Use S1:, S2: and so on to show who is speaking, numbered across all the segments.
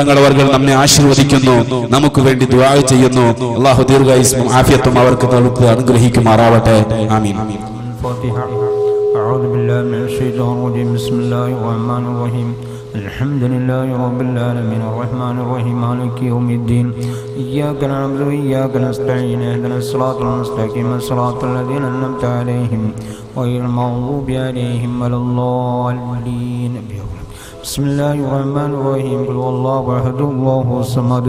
S1: തങ്ങൾ വർകൾ നമ്മെ ആശീർവദിക്കുന്നു നമുക്ക് വേണ്ടി ദുആ ചെയ്യുന്നു അള്ളാഹു ദീർഘായുസ്സും ആഫിയത്തും അവർക്ക് നമുക്ക് അനുഗ്രഹിക്കുമാറാവട്ടെ ആമീൻ
S2: الفاتحة أعوذ بالله من الشيطان الرجيم بسم الله الرحمن الرحيم الحمد لله رب العالمين الرحمن الرحيم مالك يوم الدين إياك نعبد وإياك نستعين اهدنا الصراط المستقيم صراط الذين أنعمت عليهم غير المغضوب عليهم ولا الضالين بسم الله الرحمن الرحيم قل هو الله احد الله الصمد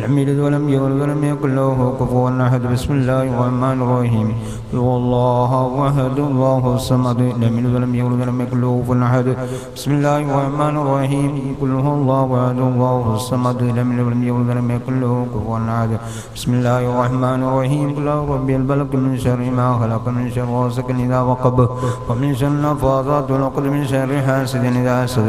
S2: لم يلد ولم يولد ولم يكن له كفوا احد بسم الله الرحمن الرحيم قل هو الله احد الله الصمد لم يلد ولم يولد ولم يكن له كفوا احد بسم الله الرحمن الرحيم قل هو الله احد الله الصمد لم يلد ولم يولد ولم يكن له كفوا احد بسم الله الرحمن الرحيم قل برب الفلق من شر ما خلق من شر غاسق اذا وقب ومن شر النفاثات والعقد من شر حاسد اذا حسد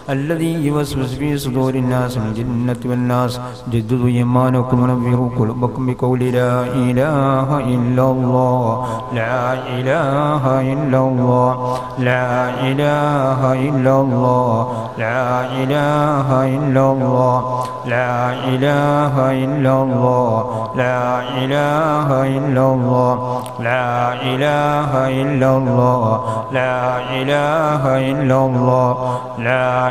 S2: الذي يوسوس في صدور الناس من الجنة والناس. جددوا إيمانكم ونبهوا قلوبكم بقول لا إله إلا الله. لا إله إلا الله. لا إله إلا الله. لا إله إلا الله. لا إله إلا الله. لا إله إلا الله. لا إله إلا الله. لا إله إلا الله. لا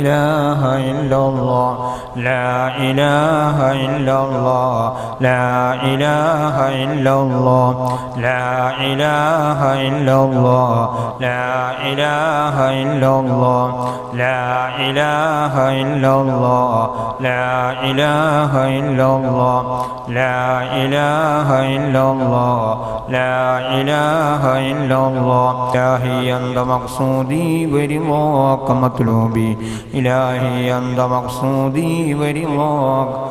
S2: إله إلا الله. لا إله إلا الله. لا إله إلا الله. لا إله إلا الله. لا إله إلا الله. لا إله إلا الله. لا إله إلا الله. لا إله إلا الله. لا إله إلا الله. إلهي أنت مقصودي ورضاك مطلوبي. إلهي أنت مقصودي ورضاك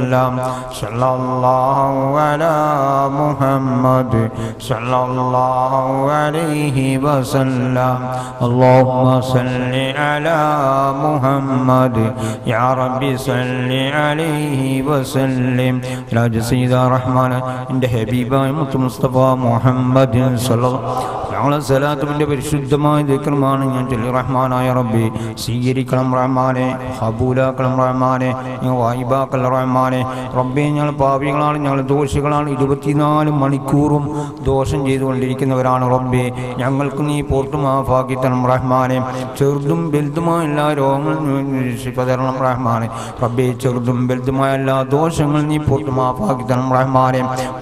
S2: صلى الله على محمد صلى الله عليه وسلم اللهم صل على محمد يا ربي صل عليه وسلم راج سيد الرحمن عند حبيب മുത്ത് മുസ്തഫ മുഹമ്മദ് ഞങ്ങളെ സലാത്തുവിൻ്റെ പരിശുദ്ധമായ ദിക്രമാണ് ഞാൻ ചൊല്ലി റഹ്മാനായ റബ്ബി സ്വീകരിക്കണം റഹ്മാനെ ഹബൂലാക്കണം റഹ്മാനെ ഞങ്ങൾ വായിബാക്കൽ റഹ്മാനെ റബ്ബെ ഞങ്ങൾ പാപികളാണ് ഞങ്ങൾ ദോഷികളാണ്. ഇരുപത്തിനാല് മണിക്കൂറും ദോഷം ചെയ്തുകൊണ്ടിരിക്കുന്നവരാണ് റബ്ബെ. ഞങ്ങൾക്ക് നീ പോർട്ടും ആ തരണം റഹ്മാനെ. ചെറുതും വലുതുമായ എല്ലാ രോഗങ്ങളും തരണം റഹ്മാനെ. റബ്ബെ ചെറുതും വലുതുമായ എല്ലാ ദോഷങ്ങളും നീ പോർട്ടും ആ തരണം റഹ്മാനെ.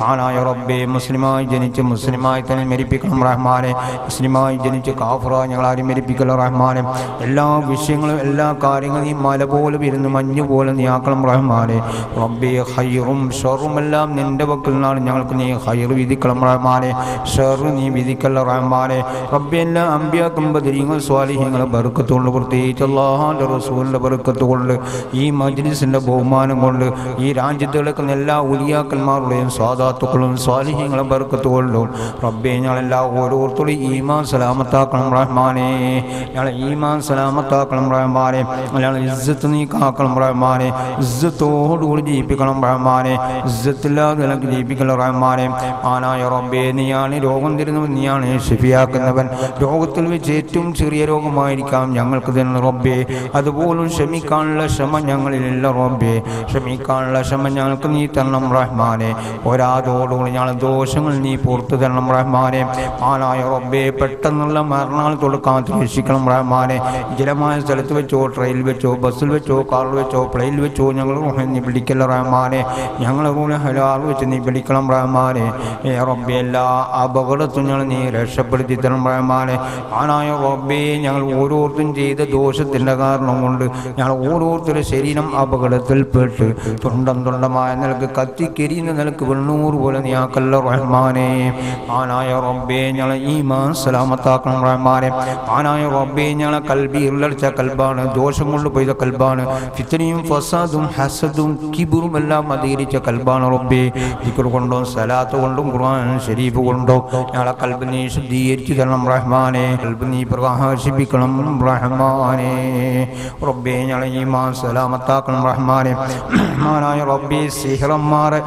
S2: ആനായ റബ്ബെ മുസ്ലിമായി ജനിച്ച് മുസ്ലിമായി തന്നെ മരിപ്പിക്കണം റഹ്മാനെ. മുസ്ലിമായി ജനിച്ച് കാഫറായി ഞങ്ങളാരും മരിപ്പിക്കല റഹ്മാനെ. എല്ലാ വിഷയങ്ങളും എല്ലാ കാര്യങ്ങളും നീ മല പോലെ വരുന്നു മഞ്ഞ് പോലെ നീ ആക്കണം റഹ്മാനെ. റബ്ബെ ഹൈറും ഷെറും എല്ലാം നിന്റെ വക്കിൽ നിന്നാണ് ഞങ്ങൾക്ക് നീ ഹൈർ വിധിക്കണം റഹ്മാനെ ഷെറ് നീ വിധിക്കല്ല റഹ്മാനെ റബ്ബി എല്ലാ അമ്പ്യാക്കും ബദരീങ്ങൾ സ്വാലിഹ്യങ്ങൾ ബറുക്കത്തുകൊണ്ട് പ്രത്യേകിച്ച് അള്ളാഹാന്റെ റസൂലിന്റെ ബറുക്കത്ത് കൊണ്ട് ഈ മജ്ലിസിന്റെ ബഹുമാനം കൊണ്ട് ഈ രാജ്യത്ത് കിടക്കുന്ന എല്ലാ ഉലിയാക്കന്മാരുടെയും സ്വാദാത്തുക്കളും സ്വാലിഹ്യങ്ങളും ബറുക്കത്ത് കൊണ്ടും റബ്ബെ ഞങ്ങളെല്ലാം ഓരോരുത്തരും ഈമാൻ സലാമത്താക്കണം റഹ്മാനെ ഞങ്ങളെ ഈമാൻ സലാമത്താക്കണം റഹ്മാനെ ഞങ്ങളെ ഇസ്സത്ത് നീ കാക്കണം റഹ്മാനെ ഇസ്സത്തോടുകൂടി ജീവിപ്പിക്കണം റഹ്മാനെ ഇസ്സത്തില്ലാതെ നിനക്ക് ജീവിപ്പിക്കണം റഹ്മാനെ. ആനായ റബ്ബേ നീയാണ് രോഗം തരുന്നവൻ നീയാണ് ഷിഫിയാക്കുന്നവൻ രോഗത്തിൽ വെച്ച് ഏറ്റവും ചെറിയ രോഗമായിരിക്കാം ഞങ്ങൾക്ക് തരുന്ന റബ്ബേ. അതുപോലും ക്ഷമിക്കാനുള്ള ക്ഷമ ഞങ്ങളിലില്ല റബ്ബേ. ക്ഷമിക്കാനുള്ള ക്ഷമ ഞങ്ങൾക്ക് നീ തരണം റഹ്മാനെ. ഒരാതോടുകൂടി ഞങ്ങൾ ദോഷങ്ങൾ നീ പുറത്തു തരണം റഹ്മാനെ. ആനായ റബ്ബേ പെട്ടെന്നുള്ള മരണങ്ങൾ കാത്തു രക്ഷിക്കണം റഹ്മാനെ. ജലമായ സ്ഥലത്ത് വെച്ചോ ട്രെയിനിൽ വെച്ചോ ബസ്സിൽ വെച്ചോ കാറിൽ വെച്ചോ പ്ലെയിനിൽ വെച്ചോ ഞങ്ങൾ നീ റഹ്മാനെ ഞങ്ങളെ കൂടെ ഹലാൽ വെച്ച് നീ പിടിക്കണം റഹ്മാനെ. ഏ റബ്ബി എല്ലാ അപകടത്തും ഞങ്ങൾ നീ രക്ഷപ്പെടുത്തി തരണം റഹ്മാനെ. ആനായ റബ്ബി ഞങ്ങൾ ഓരോരുത്തരും ചെയ്ത ദോഷത്തിന്റെ കാരണം കൊണ്ട് ഞങ്ങൾ ഓരോരുത്തരുടെ ശരീരം അപകടത്തിൽപ്പെട്ട് തുണ്ടം തുണ്ടമായ നിലയ്ക്ക് കത്തിക്കരിയുന്ന നിലയ്ക്ക് വെണ്ണൂറ് പോലെ നീ ആക്കല്ല റഹ്മാനെ. ആനായ റബ്ബേ ഞങ്ങളെ ഈമാൻ സലാമത്താക്കണം റഹ്മാനെ. ആനായ റബ്ബേ ഞങ്ങളെ കൽബി ഉള്ളടിച്ച കൽബാണ് ദോഷം കൊണ്ട് പോയത് കൽബാണ്. ഫിത്തനിയും ഫസാദും ഹസദും കിബുറും എല്ലാം അധികരിച്ച കൽബാണ് റബ്ബേ. ദിക്കർ കൊണ്ടോ സലാത്ത് കൊണ്ടും ഖുർആൻ ഷരീഫ് കൊണ്ടോ ഞങ്ങളെ കൽബ് നീ ശുദ്ധീകരിച്ചു തരണം റഹ്മാനെ. കൽബ് നീ പ്രകാശിപ്പിക്കണം റഹ്മാനെ. റബ്ബേ ഞങ്ങളെ ഈ ഈമാൻ സലാമത്താക്കണം റഹ്മാനെ. റഹ്മാനായ റബ്ബേ സിഹിറന്മാരെ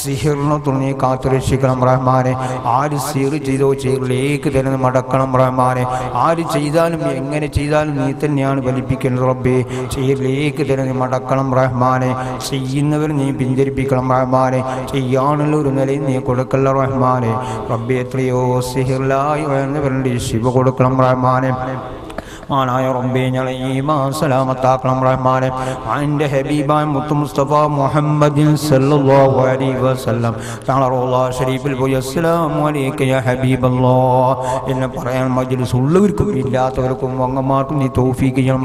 S2: സിഹിറിനെ തുണി കാത്തു രക്ഷിക്കണം റഹ്മാനെ. ആര് സിഹിർ ചെയ്തോ ചേറിലേക്ക് തന്നെ മടക്കണം റഹ്മാനെ. ആര് ചെയ്താലും എങ്ങനെ ചെയ്താലും നീ തന്നെയാണ് ഫലിപ്പിക്കുന്നത് റബ്ബേ. ചേറിലേക്ക് തന്നെ മടക്കണം റഹ്മാനെ. ചെയ്യുന്നവർ നീ പിന്തിരിപ്പിക്കണം റഹ്മാനെ. ചെയ്യാനുള്ള ഒരു നിലയിൽ നീ കൊടുക്കല്ല റഹ്മാനെ. റബ്ബി എത്രയോ സിഹിറിലായി ഉയർന്നവരുടെ ശിവ കൊടുക്കണം റഹ്മാനെ. മാനായ റബ്ബേ ഞങ്ങളെ ഈമാൻ സലാമത്താക്കണം റഹ്മാനെ. എന്റെ ഹബീബായ മുത്തു മുസ്തഫ മുഹമ്മദിൻ സല്ലല്ലാഹു അലൈഹി വസല്ലം. തങ്ങളെ റോള ഷരീഫിൽ പോയി അസ്സലാമു അലൈക യാ ഹബീബല്ലാഹ്. എന്ന് പറയാൻ മജ്ലിസ് ഉള്ളവർക്കും ഇല്ലാത്തവർക്കും വങ്ങന്മാർക്കും നീ തൗഫീക്ക് ചെയ്യണം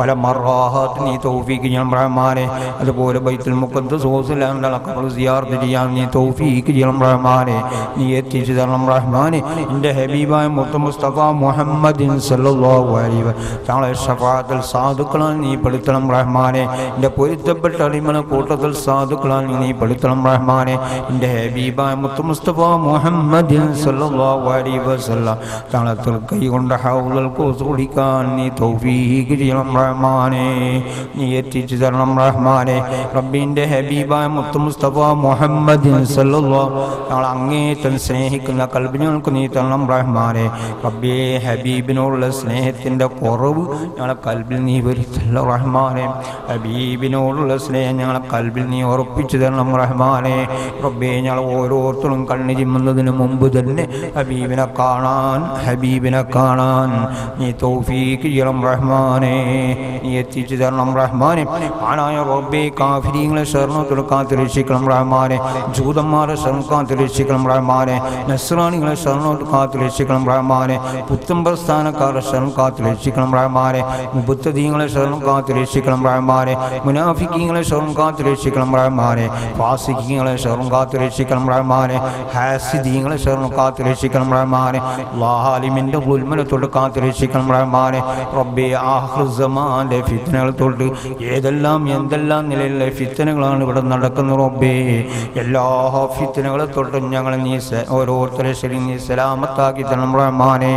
S2: പല മറാഹത്ത് നീ തൗഫീക്ക് ചെയ്യണം റഹ്മാനെ. അതുപോലെ ബൈത്തുൽ മുഖദ്ദസ് ഹോസിലാന്റെ ഖബർ സിയാറത്ത് ചെയ്യാൻ നീ തൗഫീക്ക് ചെയ്യണം റഹ്മാനെ. നീ എത്തിച്ചു തരണം റഹ്മാനെ. എന്റെ ഹബീബായ മുത്തു മുസ്തഫ മുഹമ്മദിൻ സല്ലല്ലാഹു അലൈഹി വ- തങ്ങളെ ഷഫാത്തിൽ സാധുക്കളാൽ നീ പെടുത്തണം റഹ്മാനെ. എന്റെ പൊരുത്തപ്പെട്ട അടിമന കൂട്ടത്തിൽ സാധുക്കളാൽ നീ പെടുത്തണം റഹ്മാനെ. എന്റെ ഹബീബ മുത്തു മുസ്തഫ വസല്ലം. തങ്ങളെ തൃക്കൈ കൊണ്ട് ഹൗലൽ കൂസ് കുടിക്കാൻ നീ തൗഫീഖ് ചെയ്യണം റഹ്മാനെ. നീ എത്തിച്ചു തരണം റഹ്മാനെ. റബ്ബിന്റെ ഹബീബ മുത്തു മുസ്തഫ മുഹമ്മദിൻ ഞങ്ങൾ അങ്ങേറ്റം സ്നേഹിക്കുന്ന കൽബിനുകൾക്ക് നീ തരണം റഹ്മാനെ. റബ്ബേ ഹബീബിനോടുള്ള സ്നേഹത്തിന്റെ കുറവ് ഞങ്ങളെ കൽബിൽ നീ വരുത്തല്ല റഹ്മാനെ. ഹബീബിനോടുള്ള സ്നേഹം ഞങ്ങളെ കൽബിൽ നീ ഉറപ്പിച്ചു തരണം റഹ്മാനെ. റബ്ബേ ഞങ്ങൾ ഓരോരുത്തരും കണ്ണു ചിമ്മുന്നതിന് മുമ്പ് തന്നെ ഹബീബിനെ കാണാൻ ഹബീബിനെ കാണാൻ നീ തൗഫീക്ക് ചെയ്യണം റഹ്മാനെ. നീ എത്തിച്ചു തരണം റഹ്മാനെ. ആനായ റബ്ബേ കാഫിരിങ്ങളെ ശരണത്തിൽ കാത്തിരക്ഷിക്കണം റഹ്മാനെ. ജൂതന്മാരെ ശരണം കാത്തിരക്ഷിക്കണം റഹ്മാനെ. നസ്രാണികളെ ശരണോട്ട് കാത്തു രക്ഷിക്കണം റഹ്മാനെ പുത്തമ്പസ്ഥാനക്കാരെ ശരണം കാത്തു രക്ഷിക്കണം പ്രായമാരെ മുബുദ്ധീങ്ങളെ സ്വർണം കാത്തു രക്ഷിക്കണം പ്രായമാരെ മുനാഫിക്കീങ്ങളെ സ്വർണം കാത്തു രക്ഷിക്കണം പ്രായമാരെ ഫാസിക്കീങ്ങളെ സ്വർണം കാത്തു രക്ഷിക്കണം പ്രായമാരെ ഹാസിദീങ്ങളെ സ്വർണം കാത്തു രക്ഷിക്കണം റഹ്മാനെ ലാലിമിന്റെ ഉൽമനത്തോട് കാത്തു രക്ഷിക്കണം പ്രായമാരെ റബ്ബെ ആഹ്സമാന്റെ ഫിത്തനകൾ തൊട്ട് ഏതെല്ലാം എന്തെല്ലാം നിലയിലെ ഫിത്തനകളാണ് ഇവിടെ നടക്കുന്നത് റബ്ബേ? എല്ലാ ഫിത്തനകളെ തൊട്ടും ഞങ്ങൾ നീ ഓരോരുത്തരെ ശരി നീ സലാമത്താക്കി തരണം റഹ്മാനെ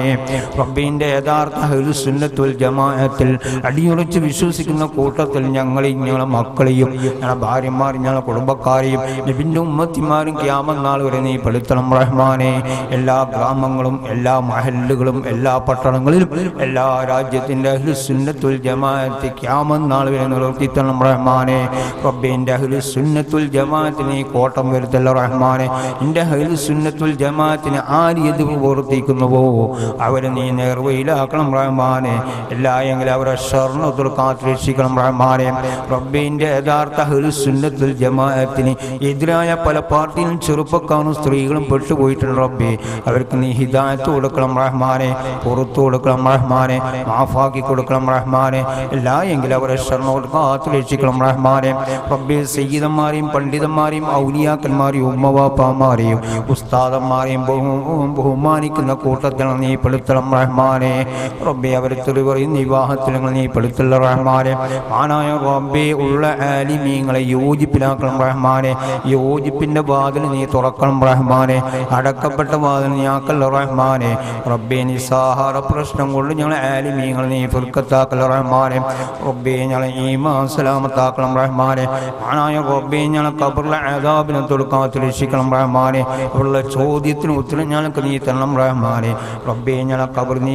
S2: റബ്ബിന്റെ യഥാർത്ഥ സുന്നത്തുൽ ജമാഅത്തിൽ അടിയുറച്ച് വിശ്വസിക്കുന്ന കൂട്ടത്തിൽ ഞങ്ങളെയും ഞങ്ങളെ മക്കളെയും ഞങ്ങളെ ഭാര്യമാരും ഞങ്ങളെ കുടുംബക്കാരെയും നബിന്റെ ഉമ്മത്തിമാരും ക്യാമം നാൾ വരെ നീ പെടുത്തണം റഹ്മാനെ. എല്ലാ ഗ്രാമങ്ങളും എല്ലാ മഹല്ലുകളും എല്ലാ പട്ടണങ്ങളിലും എല്ലാ രാജ്യത്തിന്റെ സുന്നത്തുൽ ജമാഅത്ത് ക്യാമം നാൾ വരെ നിലനിർത്തിത്തണം റഹ്മാനെ. റബ്ബിന്റെ അഹ്ലു സുന്നത്തുൽ ജമാഅത്തിന് കോട്ടം വരുത്തല്ല റഹ്മാനെ. എന്റെ അഹ്ലു സുന്നത്തുൽ ജമാഅത്തിന് ആര് എത് പ്രവർത്തിക്കുന്നുവോ? അവരെ നീ നേർവയിലാക്കണം റഹ്മാനെ. എല്ലായെങ്കിലും അവരെ സ്വർണത്തിൽ കാത്തു രക്ഷിക്കണം റഹ്മാനെ. റബ്ബിന്റെ യഥാർത്ഥ അഹ്ലു സുന്നത്തുൽ ജമാഅത്തിന് എതിരായ പല പാർട്ടിയിലും ചെറുപ്പക്കാരും സ്ത്രീകളും പെട്ടുപോയിട്ടുണ്ട് റബ്ബി. അവർക്ക് നീ ഹിദായത്ത് കൊടുക്കണം റഹ്മാനെ. പുറത്തു കൊടുക്കണം റഹ്മാനെ. മാഫാക്കി കൊടുക്കണം റഹ്മാനെ. എല്ലായെങ്കിലും അവരെ സ്വർണോട് കാത്തു രക്ഷിക്കണം റഹ്മാനെ. റബ്ബി സയ്യിദന്മാരെയും പണ്ഡിതന്മാരെയും ഔലിയാക്കന്മാരെയും ഉമ്മവാപ്പാമാരെയും ഉസ്താദന്മാരെയും ബഹുമാനിക്കുന്ന കൂട്ടത്തിൽ നീ പെടുത്തണം റഹ്മാനെ. റബ്ബെ അവർ തെറി പറയുന്ന വിവാഹത്തിൽ ഞങ്ങൾ നീ പെടുത്തുള്ള റഹ്മാനെ. ആനായ റബ്ബെ ഉള്ള ആലിമീങ്ങളെ യോജിപ്പിലാക്കണം റഹ്മാനെ. യോജിപ്പിന്റെ വാതിൽ നീ തുറക്കണം റഹ്മാനെ. അടക്കപ്പെട്ട വാതിൽ നീ ആക്കല്ല റഹ്മാനെ. റബ്ബെ നിസ്സാഹാര പ്രശ്നം കൊണ്ട് ഞങ്ങൾ ആലിമീങ്ങൾ നീ ഫുർക്കത്താക്കല്ല റഹ്മാനെ. റബ്ബെ ഞങ്ങളെ ഈമാ സലാമത്താക്കണം റഹ്മാനെ. ആനായ റബ്ബെ ഞങ്ങളെ കബറിലെ അതാബിനെ തൊടുക്കാത്ത രക്ഷിക്കണം റഹ്മാനെ. അവരുടെ ചോദ്യത്തിന് ഉത്തരം ഞങ്ങൾക്ക് നീ തരണം റഹ്മാനെ. റബ്ബെ ഞങ്ങളെ കബർ നീ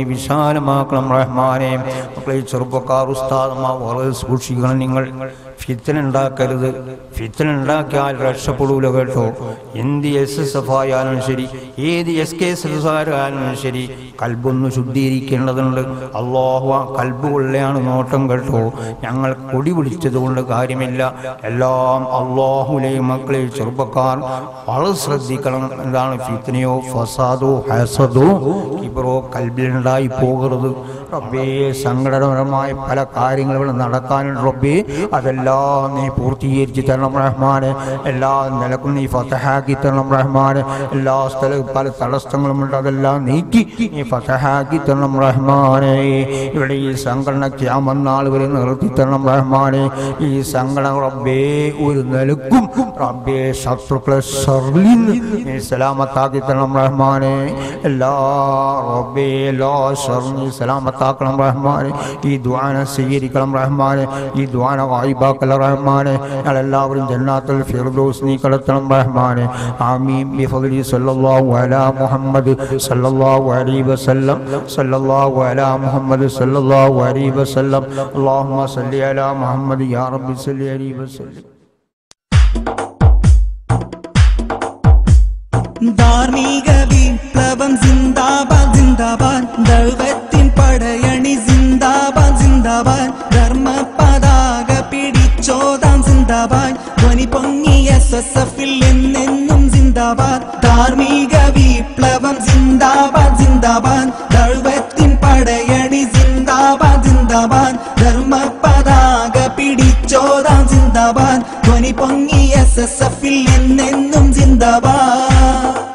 S2: വിശാലമാക്കണം റഹ്മാനെ മക്കളെ ചെറുപ്പക്കാർ ഉസ്താദമാ വളരെ സൂക്ഷിക്കണം നിങ്ങൾ. ഫിത്തന ഫിത്തനുണ്ടാക്കിയാൽ രക്ഷപ്പെടൂല കേട്ടോ. എന്ത് എസ് എസ് എഫ് ആയാലും ശരി ഏത് എസ് കെ എസ് എസ് ആയാലും ശരി കൽബൊന്ന് ശുദ്ധീകരിക്കേണ്ടതുണ്ട്. അള്ളാഹു ആ കൽബ് കൊള്ളയാണ് നോട്ടം കേട്ടോ. ഞങ്ങൾ കൊടി പിടിച്ചത് കൊണ്ട് കാര്യമില്ല. എല്ലാം അള്ളാഹുലെയും മക്കളെ ചെറുപ്പക്കാർ വളരെ ശ്രദ്ധിക്കണം എന്താണ് ഫിത്തനയോ ഫസാദോ ഹസദോ? ഇപ്പോൾ കൽബിലുണ്ടായി പോകരുത്. റബ്ബേ സങ്കടകരമായ പല കാര്യങ്ങളും നടക്കാനുണ്ട് റബ്ബേ. അതെല്ലാം നീ പൂർത്തീകരിച്ച് തരണം റഹ്മാന്. എല്ലാ നിലക്കും നീ ഫതഹാക്കി തരണം റഹ്മാന്. എല്ലാ സ്ഥലവും പല തടസ്സങ്ങളുമുണ്ട് അതെല്ലാം നീക്കി നീ ഫതഹാക്കി തരണം റഹ്മാനെ. ഇവിടെ ഈ സംഘടന ക്യാമന്നാൾ വരെ നിർത്തി തരണം റഹ്മാനെ. ഈ സംഘടന റബ്ബേ ഒരു നിലക്കും റബ്ബേ ശത്രുക്കളെ സർലിൻ നീ സലാമത്താക്കി തരണം റഹ്മാനെ. എല്ലാ റബ്ബേ എല്ലാ ഷർറും നീ സലാമത്താക്കണം റഹ്മാനെ ഈ ദ്വാന സ്വീകരിക്കണം റഹ്മാനെ ഈ ദ്വാന വായിബാക്കല റഹ്മാനെ ഞങ്ങളെല്ലാവരും ജന്നാത്തുൽ ഫിർദൗസ് നീ കടത്തണം റഹ്മാനെ ആമീൻ ബിഫദ്ലി സല്ലല്ലാഹു അലാ മുഹമ്മദ് സല്ലല്ലാഹു അലൈഹി വസല്ലം. സല്ലല്ലാഹു അലാ മുഹമ്മദ് സല്ലല്ലാഹു അലൈഹി വസല്ലം. അല്ലാഹുമ്മ സല്ലി അലാ മുഹമ്മദ് യാ റബ്ബി സല്ലി അലൈഹി വസല്ലം.
S3: ധാർമ്മിക വിപ്ലവം എഫിൽ എന്നെന്നും സിന്ദാബാദ് ധാർമ്മിക വിപ്ലവം സിന്ദാബാദ് സിന്ദാബാദ് ദൈവത്തിൻ പടയണി സിന്ദാബാദ് സിന്ദാബാദ് ധർമ്മ പതാക പിടിച്ചോതാം സിന്ദാബാദ് ധ്വനി പൊങ്ങി എസ് എസ് എഫിൽ എന്നെന്നും സിന്ദാബാദ്